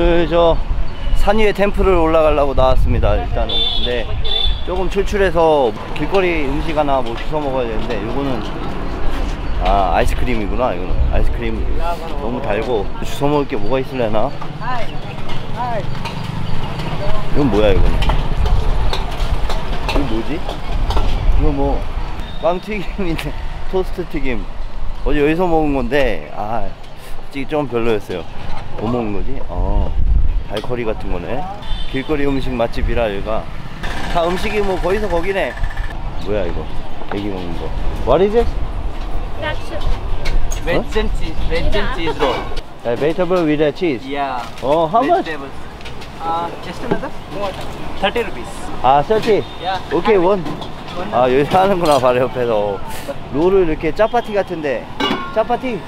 오늘 저 산 위에 템플을 올라가려고 나왔습니다 일단은. 근데 조금 출출해서 길거리 음식 하나 뭐 주워 먹어야 되는데 요거는 아 아이스크림이구나 이거는. 아이스크림 너무 달고. 주워 먹을 게 뭐가 있을래나? 이건 뭐야 이거는? 이거 뭐지? 이거 뭐 빵튀김인데 토스트 튀김. 어제 여기서 먹은 건데 아 솔직히 좀 별로였어요 뭐 먹은 거지? 어 달커리 같은 거네 길거리 음식 맛집이라 여기가 다 음식이 뭐 거기서 거기네 뭐야 이거 애기 먹는 거 What is it? Veg and cheese, veg and cheese roll. Uh, vegetable with a cheese Yeah. Oh how much? Vegetables. Uh, just another? 30 rupees. 아 30? Yeah. 원 One. 아 여기 하는구나 바로 옆에서 롤을 이렇게 짜파티 같은데 짜파티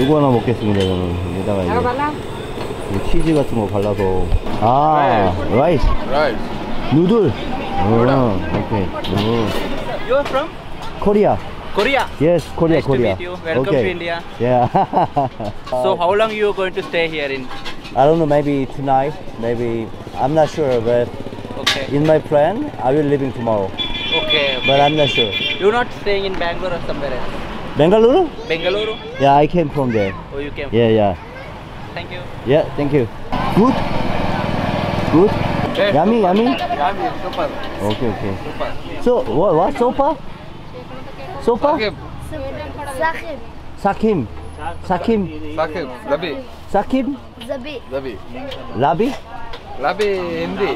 이거 하나 먹겠습니다 저는 여기다가 이제 이 치즈 같은 거 발라서 아 라이스 Right. 누들 어, 오케이 어. You are from 코리아 Korea. yes 코리아 Nice to 코리아 meet you. Welcome to okay. India. yeah So how long you are going to stay here in? I don't know maybe tonight maybe I'm not sure but Okay. in my plan I will leaving tomorrow Okay. but I'm not sure You're not staying in Bangalore or somewhere else? Bengaluru? Bengaluru? Yeah, I came from there. Oh, you came? Yeah, yeah. Thank you. Yeah, thank you. Good? Good? Yes, yummy, super. yummy? Yummy, super. Okay, okay. Super. So, what, what sopa? Sopa? Sakim. Sakim. Sakim. Sakim. Labi. Sakim? Zabi. Labi. Labi? Labi Hindi.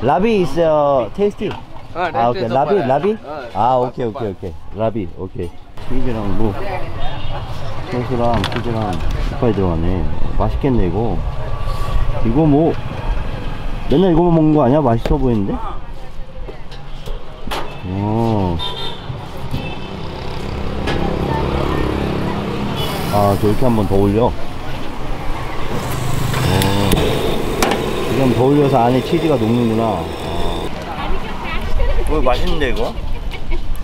Labi is uh, tasty. Ah, ah okay. Labi, labi? Ah, ah, okay, okay, okay. Labi, okay. 오케이. 치즈랑 뭐, 소스랑 치즈랑 이빨 들어가네. 맛있겠네, 이거. 이거 뭐, 맨날 이거만 먹는 거 아니야? 맛있어 보이는데? 어. 아, 저 이렇게 한 번 더 올려. 어. 이렇게 한번 더 올려서 안에 치즈가 녹는구나. 어, 맛있는데 이거?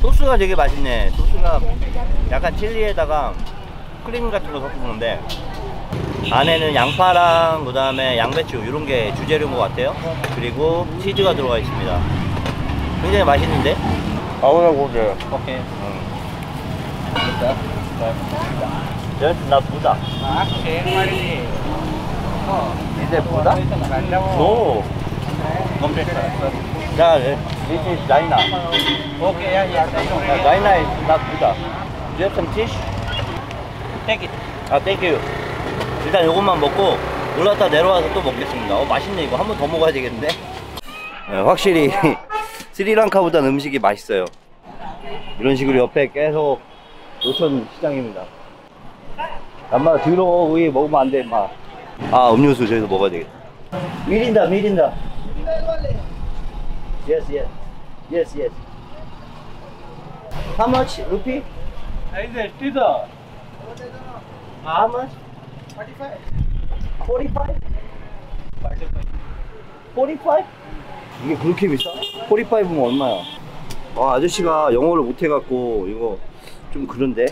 소스가 되게 맛있네. 소스가 약간 칠리에다가 크림 같은 거 섞은 데 안에는 양파랑 그 다음에 양배추 이런 게 주재료인 것 같아요. 그리고 치즈가 들어가 있습니다. 굉장히 맛있는데? 아우나 고개. Okay. 네, 나 부다. 이제 부다? 노. 자, this is 라이나. Okay, yeah, yeah. 라이나 is not 부다. Do you have some fish? Take it. 아, 땡큐. 일단 이것만 먹고 올랐다 내려와서 또 먹겠습니다. 어, 맛있네 이거. 한 번 더 먹어야 되겠는데? 네, 확실히 스리랑카보다는 음식이 맛있어요. 이런 식으로 옆에 계속 노천 시장입니다. 엄마 들어 위 먹으면 안 돼, 임마. 아, 음료수 저기서 먹어야 되겠다. 미린다, 미린다. Yes, yes. Yes, yes. How much rupee? How much? 45? 45? 이게 그렇게 비싸? 45면 얼마야? 아, 아저씨가 영어를 못 해갖고 이거 좀 그런데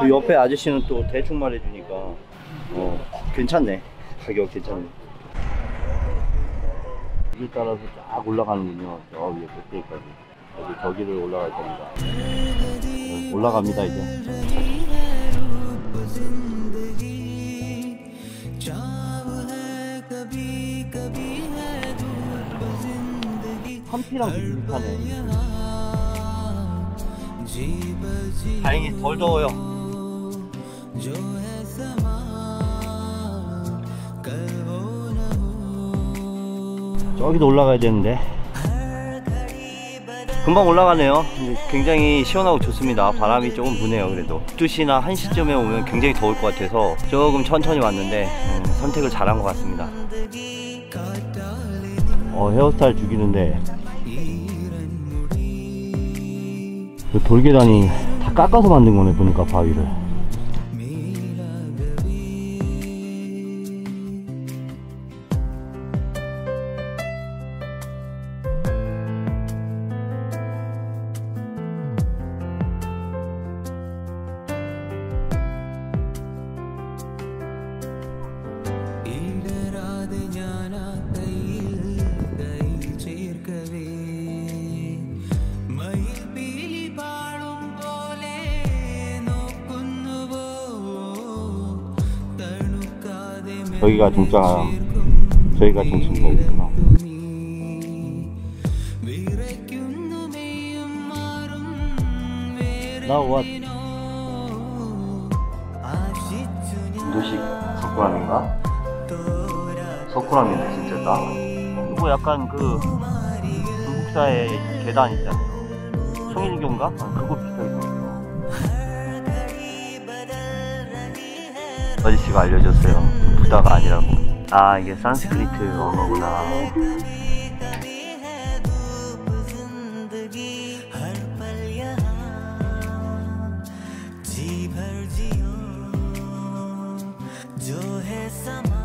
그 옆에 아저씨는 또 대충 말해주니까 어 괜찮네 가격 괜찮네 길 따라서 쫙 올라가는군요 저 위에 꼭대기까지 여기 저기를 올라갈 겁니다 네, 올라갑니다 이제. 한피랑 비슷하네. 다행히 덜 더워요. 저기도 올라가야 되는데 금방 올라가네요. 굉장히 시원하고 좋습니다. 바람이 조금 부네요 그래도. 12시나 1시쯤에 오면 굉장히 더울 것 같아서 조금 천천히 왔는데 음, 선택을 잘한 것 같습니다. 어 헤어스타일 죽이는데. 그 돌계단이 다 깎아서 만든 거네 보니까 바위를 저희가 종장 저희가 종친거구나 나 what? 도식 석굴암인가? 석굴암이네 진짜 나 이거 약간 그 중국사의 계단 있잖아요 청일교인가? 아, 그거 비슷하게 생겼어 아저씨가 알려줬어요 부다가 아니라고 아 이게 산스크리트 언어구나 जी भर जियो जो है समा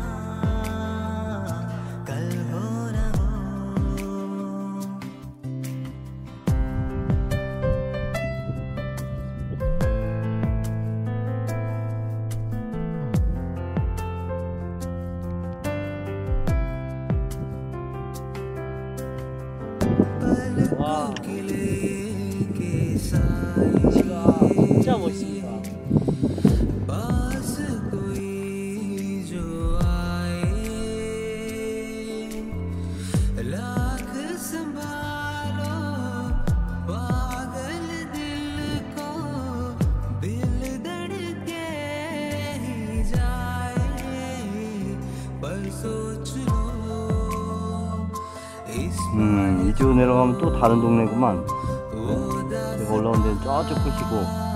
와. 진짜 멋있다. 음 이쪽으로 내려가면 또 다른 동네구만. 제가 올라온 데는 저쪽 끝이고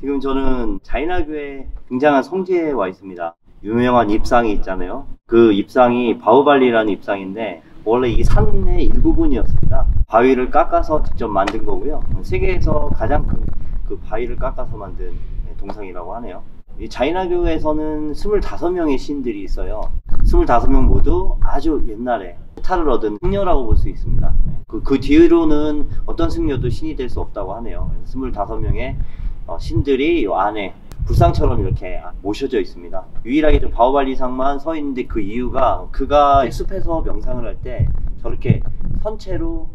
지금 저는 자이나교에 굉장한 성지에 와 있습니다. 유명한 입상이 있잖아요. 그 입상이 바우발리라는 입상인데 원래 이 산의 일부분이었습니다. 바위를 깎아서 직접 만든 거고요. 세계에서 가장 큰 그 바위를 깎아서 만든 동상이라고 하네요. 이 자이나교에서는 25명의 신들이 있어요. 25명 모두 아주 옛날에 탈을 얻은 승려라고 볼 수 있습니다. 그, 그 뒤로는 어떤 승려도 신이 될 수 없다고 하네요. 25명의 어, 신들이 이 안에 불상처럼 이렇게 모셔져 있습니다. 유일하게 좀 바오발리상만 서 있는데 그 이유가 그가 숲에서 명상을 할 때 저렇게 선체로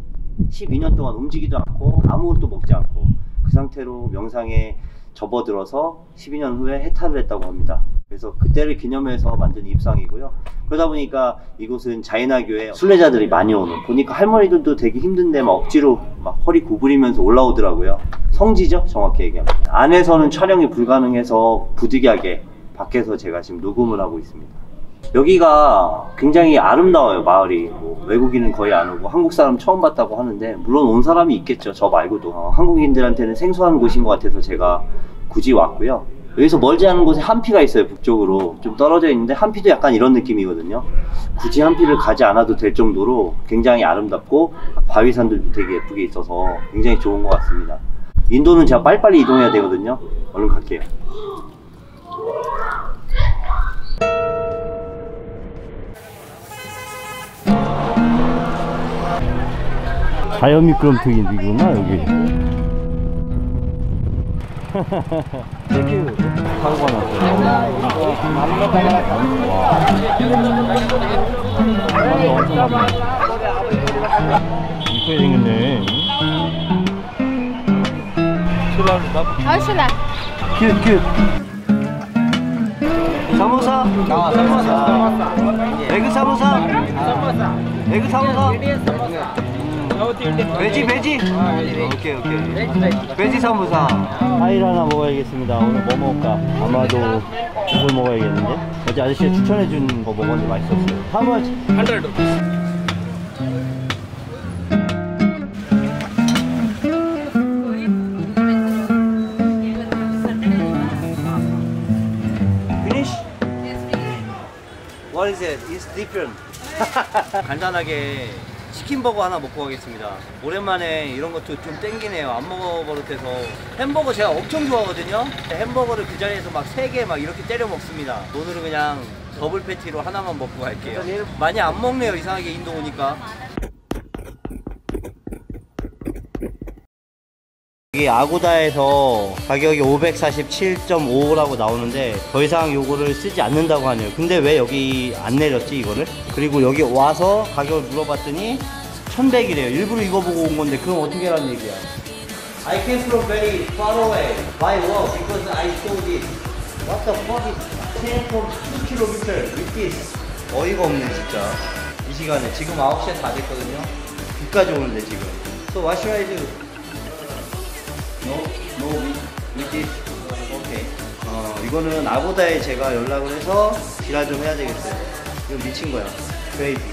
12년 동안 움직이지도 않고 아무것도 먹지 않고 그 상태로 명상에 접어들어서 12년 후에 해탈을 했다고 합니다. 그래서 그때를 기념해서 만든 입상이고요. 그러다 보니까 이곳은 자이나교에 순례자들이 많이 오는 보니까 할머니들도 되게 힘든데 막 억지로 막 허리 구부리면서 올라오더라고요. 성지죠, 정확히 얘기하면. 안에서는 촬영이 불가능해서 부득이하게 밖에서 제가 지금 녹음을 하고 있습니다. 여기가 굉장히 아름다워요, 마을이. 뭐 외국인은 거의 안 오고 한국 사람 처음 봤다고 하는데 물론 온 사람이 있겠죠, 저 말고도. 어, 한국인들한테는 생소한 곳인 것 같아서 제가 굳이 왔고요. 여기서 멀지 않은 곳에 한피가 있어요, 북쪽으로. 좀 떨어져 있는데 한피도 약간 이런 느낌이거든요. 굳이 한피를 가지 않아도 될 정도로 굉장히 아름답고 바위산들도 되게 예쁘게 있어서 굉장히 좋은 것 같습니다. 인도는 제가 빨리빨리 이동해야 되거든요. 얼른 갈게요. 자연 미끄럼틀이구나 여기. Thank you. 사고가 났어요. 이쁘게 생겼네. Aşıla. 큐, 큐. 사모사? 아, 사모사. 에그 사모사? 에그 사모사? 베지, 베지? 오케이, 오케이. 베지 사모사. 파일 하나 먹어야겠습니다. 오늘 뭐 먹을까? 아마도 이걸 먹어야겠는데? 어제 아저씨가 추천해 준 거 먹었는데 맛있었어요. How much? 100 rupees. Finish? What is it? It's different. 간단하게 치킨버거 하나 먹고 가겠습니다. 오랜만에 이런 것도 좀 땡기네요. 안 먹어버릇해서. 햄버거 제가 엄청 좋아하거든요. 햄버거를 그 자리에서 막세개막 이렇게 때려 먹습니다. 오늘은 그냥 더블 패티로 하나만 먹고 갈게요. 많이 안 먹네요. 이상하게 인도 오니까. 여기 아고다에서 가격이 547.5라고 나오는데 더 이상 요거를 쓰지 않는다고 하네요. 근데 왜 여기 안 내렸지 이거를? 그리고 여기 와서 가격을 물어봤더니 1100이래요. 일부러 이거 보고 온 건데 그럼 어떻게 하라는 얘기야? I came from very far away. By walk because I saw this. What the fuck is 10 from 2 km with this? 어이가 없네 진짜. 이 시간에 지금 9시에 다 됐거든요. 비까지 오는데 지금. So what should I do? No, no, with, with this. 오케이. 어, 이거는 아고다에 제가 연락을 해서 지랄 좀 해야 되겠어요. 이거 미친 거야. 베이비.